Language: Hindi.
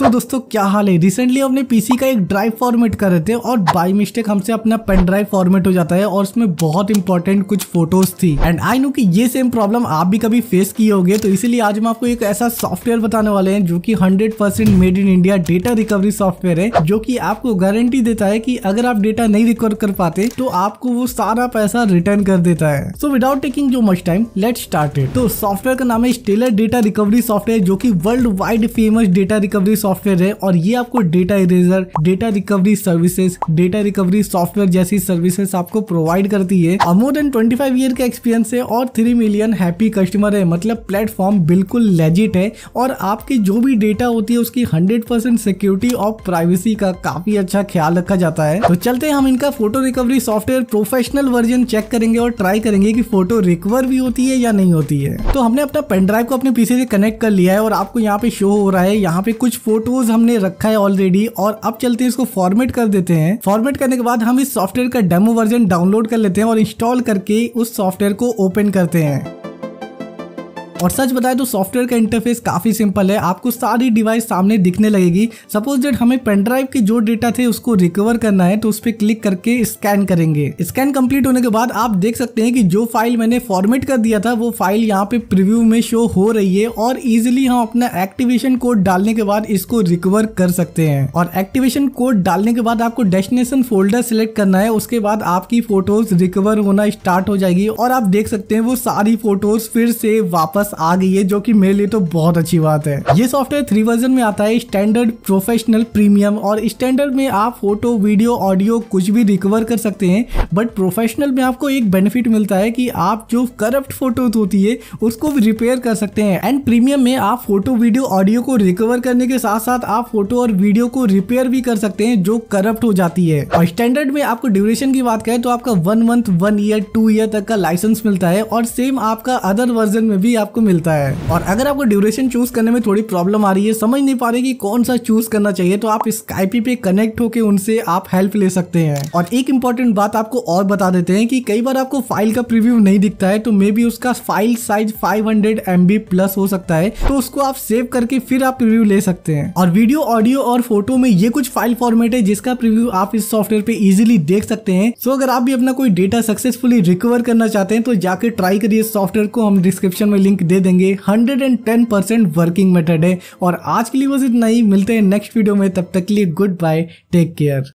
तो दोस्तों, क्या हाल है? रिसेंटली अपने पीसी का एक ड्राइव फॉर्मेट कर रहे थे और बाई मिस्टेक हमसे अपना पेन ड्राइव फॉर्मेट हो जाता है और उसमें बहुत इंपॉर्टेंट कुछ फ़ोटोज़ थी। एंड आई नो कि ये सेम प्रॉब्लम आप भी कभी फेस किए होंगे तो इसीलिए आज हम आपको एक ऐसा सॉफ्टवेयर बताने वाले हैं जो कि 100 percent made in India data recovery software है, जो कि आपको गारंटी देता है कि अगर आप डेटा नहीं रिकवर कर पाते तो आपको वो सारा पैसा रिटर्न कर देता है। So without taking too much time let start तो सॉफ्टवेयर का नाम है स्टेलर डेटा रिकवरी सॉफ्टवेयर जो की world wide famous data recovery software है और ये आपको data eraser data recovery services data recovery software जैसी सर्विसेज़ आपको प्रोवाइड करती है। मोर देन 25 ईयर का एक्सपीरियंस है और 3 मिलियन हैप्पी कस्टमर है। मतलब प्लेटफॉर्म बिल्कुल लेजिट है और आपकी जो भी डेटा होती है उसकी 100% सिक्योरिटी और प्राइवेसी का काफ़ी अच्छा ख्याल रखा जाता है। तो चलते हैं हम इनका photo recovery software professional version check करेंगे और ट्राई करेंगे कि फ़ोटो रिकवर भी होती है या नहीं होती है। तो हमने अपना पेन ड्राइव को अपने पीछे से कनेक्ट कर लिया है और आपको यहाँ पे शो हो रहा है। यहाँ पे कुछ फ़ोटोज़ हमने रखा है ऑलरेडी और अब चलते हैं इसको फॉर्मेट कर देते हैं। फॉर्मेट करने के बाद हम इस सॉफ्टवेयर का डेमो वर्जन डाउनलोड कर लेते हैं और इंस्टॉल करके उस सॉफ्टवेयर को ओपन करते हैं। और सच बताए तो सॉफ्टवेयर का इंटरफेस काफ़ी सिंपल है। आपको सारी डिवाइस सामने दिखने लगेगी। सपोज़ डेट हमें पेनड्राइव के जो डेटा थे उसको रिकवर करना है तो उस पर क्लिक करके स्कैन करेंगे। स्कैन कंप्लीट होने के बाद आप देख सकते हैं कि जो फ़ाइल मैंने फॉर्मेट कर दिया था, वो फ़ाइल यहाँ पे प्रिव्यू में शो हो रही है और इजिली हम अपना एक्टिवेशन कोड डालने के बाद इसको रिकवर कर सकते हैं। और एक्टिवेशन कोड डालने के बाद आपको डेस्टिनेशन फोल्डर सिलेक्ट करना है, उसके बाद आपकी फ़ोटोज़ रिकवर होना स्टार्ट हो जाएगी और आप देख सकते हैं वो सारी फ़ोटोज़ फिर से वापस पास आ गई है, जो कि मेरे लिए तो बहुत अच्छी बात है। ये सॉफ्टवेयर थ्री वर्जन में आता है स्टैंडर्ड प्रोफेशनल प्रीमियम और स्टैंडर्ड में आप फ़ोटो वीडियो ऑडियो कुछ भी रिकवर कर सकते हैं बट प्रोफेशनल में आपको एक बेनिफिट मिलता है कि आप जो करप्ट फ़ोटो होती है, उसको भी रिपेयर कर सकते हैं। एंड प्रीमियम में आप फ़ोटो वीडियो ऑडियो को रिकवर करने के साथ साथ आप फ़ोटो और वीडियो को रिपेयर भी कर सकते हैं, जो करप्ट हो जाती है। और स्टैंडर्ड में आपको ड्यूरेशन की बात करें तो आपका one month one year two year तक का लाइसेंस मिलता है और सेम आपका अदर वर्जन में भी आपको मिलता है। और अगर आपको ड्यूरेशन चूज़ करने में थोड़ी प्रॉब्लम आ रही है, समझ नहीं पा रहे कि कौन सा चूज़ करना चाहिए तो आप स्काइपी पे कनेक्ट होकर उनसे आप हेल्प ले सकते हैं। और एक इंपॉर्टेंट बात आपको और बता देते हैं कि कई बार आपको फ़ाइल का प्रीव्यू नहीं दिखता है तो मे बी उसका फ़ाइल साइज़ 500 हंड्रेड प्लस हो सकता है तो उसको आप सेव करके फिर आप प्रीव्यू ले सकते हैं। और वीडियो ऑडियो और फ़ोटो में ये कुछ फ़ाइल फॉर्मेट है जिसका प्रीव्यू आप इस सॉफ्टवेयर पे इजिली देख सकते हैं। सो अगर आप भी अपना कोई डेटा सक्सेसफुली रिकवर करना चाहते हैं तो जाके ट्राई करिए सॉफ्टवेयर को हम डिस्क्रिप्शन में लिंक दे देंगे। Hundred and ten percent working method है। और आज के लिए बस इतना ही। मिलते हैं नेक्स्ट वीडियो में। तब तक के लिए गुड बाय टेक केयर